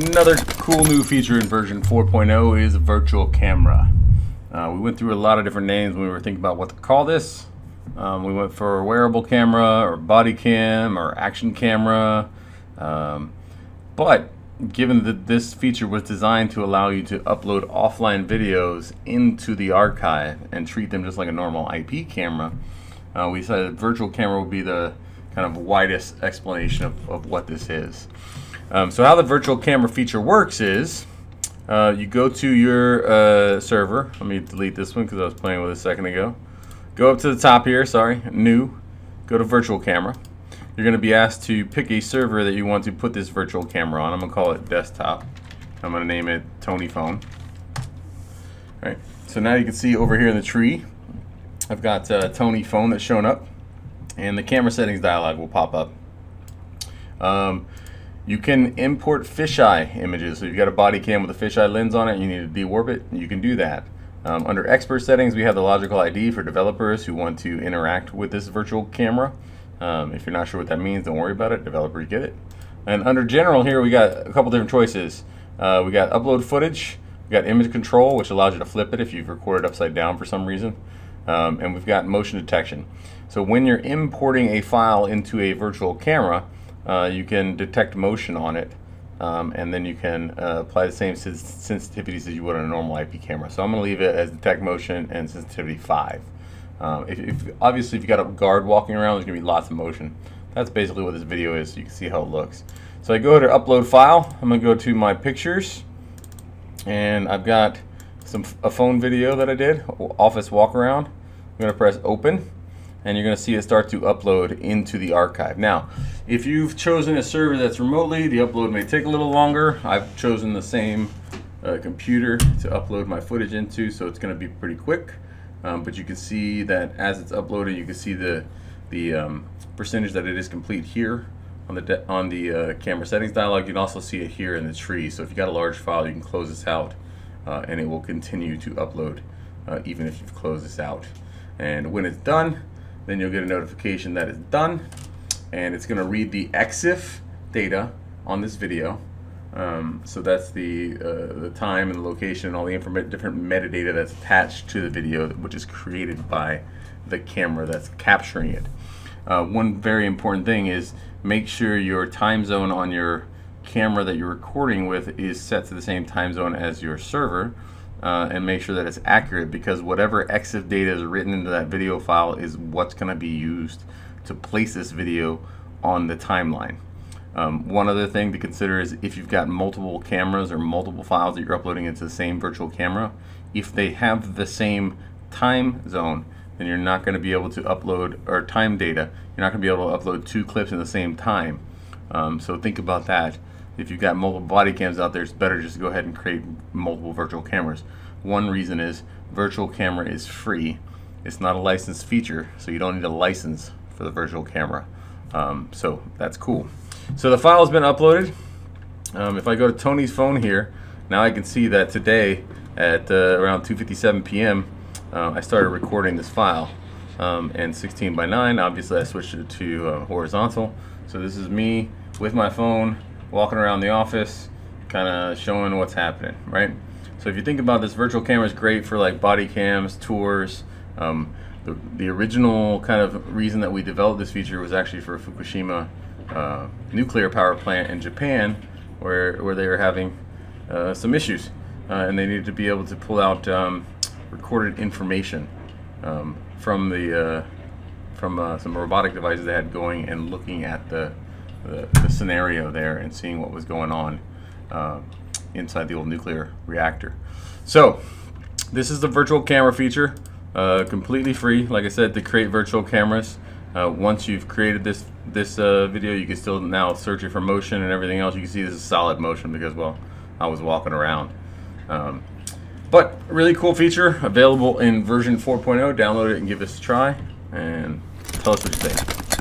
Another cool new feature in version 4.0 is virtual camera. Uh, we went through a lot of different names when we were thinking about what to call this. Um, we went for wearable camera or body cam or action camera. Um, but given that this feature was designed to allow you to upload offline videos into the archive and treat them just like a normal IP camera, uh, we decided virtual camera would be the kind of widest explanation of, of what this is. Um, so how the virtual camera feature works is uh, you go to your uh, server. Let me delete this one because I was playing with it a second ago. Go up to the top here, sorry, new. Go to virtual camera. You're going to be asked to pick a server that you want to put this virtual camera on. I'm going to call it desktop. I'm going to name it Tony Phone. All right. So now you can see over here in the tree, I've got uh, Tony Phone that's shown up, and the camera settings dialog will pop up. Um, you can import fisheye images. So if you've got a body cam with a fisheye lens on it, you need to dewarp it, you can do that. Um, under expert settings, we have the logical ID for developers who want to interact with this virtual camera. Um, if you're not sure what that means, don't worry about it. Developers get it. And under general here, we got a couple different choices. Uh, we got upload footage. We got image control, which allows you to flip it if you've recorded upside down for some reason. Um, and we've got motion detection. So when you're importing a file into a virtual camera, uh, you can detect motion on it um, and then you can uh, apply the same sensitivities as you would on a normal IP camera. So I'm going to leave it as detect motion and sensitivity 5. Um, if, if, obviously, if you got a guard walking around, there's going to be lots of motion. That's basically what this video is. So you can see how it looks. So I go to upload file. I'm going to go to my pictures, and I've got some a phone video that I did, office walk around. I'm going to press open and you're going to see it start to upload into the archive. Now, if you've chosen a server that's remotely, the upload may take a little longer. I've chosen the same uh, computer to upload my footage into, so it's going to be pretty quick. Um, but you can see that as it's uploaded, you can see the the um, percentage that it is complete here on the on the uh, camera settings dialog. You can also see it here in the tree. So if you've got a large file, you can close this out, uh, and it will continue to upload uh, even if you've closed this out. And when it's done, then you'll get a notification that it's done and it's going to read the EXIF data on this video. Um, so that's the uh, the time and the location and all the different metadata that's attached to the video, which is created by the camera that's capturing it. Uh, one very important thing is make sure your time zone on your camera that you're recording with is set to the same time zone as your server uh, and make sure that it's accurate because whatever EXIF data is written into that video file is what's going to be used to place this video on the timeline. Um, one other thing to consider is if you've got multiple cameras or multiple files that you're uploading into the same virtual camera, if they have the same time zone, then you're not going to be able to upload, or time data, you're not going to be able to upload two clips in the same time. Um, so think about that if you've got multiple body cams out there, it's better just to go ahead and create multiple virtual cameras. One reason is virtual camera is free. It's not a licensed feature, so you don't need a license for the virtual camera. Um, so that's cool. So the file has been uploaded. Um, if I go to Tony's phone here, now I can see that today at uh, around 2.57 p.m. Uh, I started recording this file. Um, and 16 by 9, obviously I switched it to uh, horizontal. So this is me with my phone walking around the office, kind of showing what's happening, right? So if you think about this, virtual camera is great for like body cams, tours. Um, the, the original kind of reason that we developed this feature was actually for Fukushima uh, nuclear power plant in Japan, where where they were having uh, some issues, uh, and they needed to be able to pull out um, recorded information um, from the uh, from uh, some robotic devices they had going and looking at the the, the scenario there and seeing what was going on uh, inside the old nuclear reactor. So this is the virtual camera feature, uh, completely free. Like I said, to create virtual cameras. Uh, once you've created this this uh, video, you can still now search it for motion and everything else. You can see this is solid motion because, well, I was walking around. Um, but really cool feature, available in version 4.0. Download it and give this a try, and tell us what you think.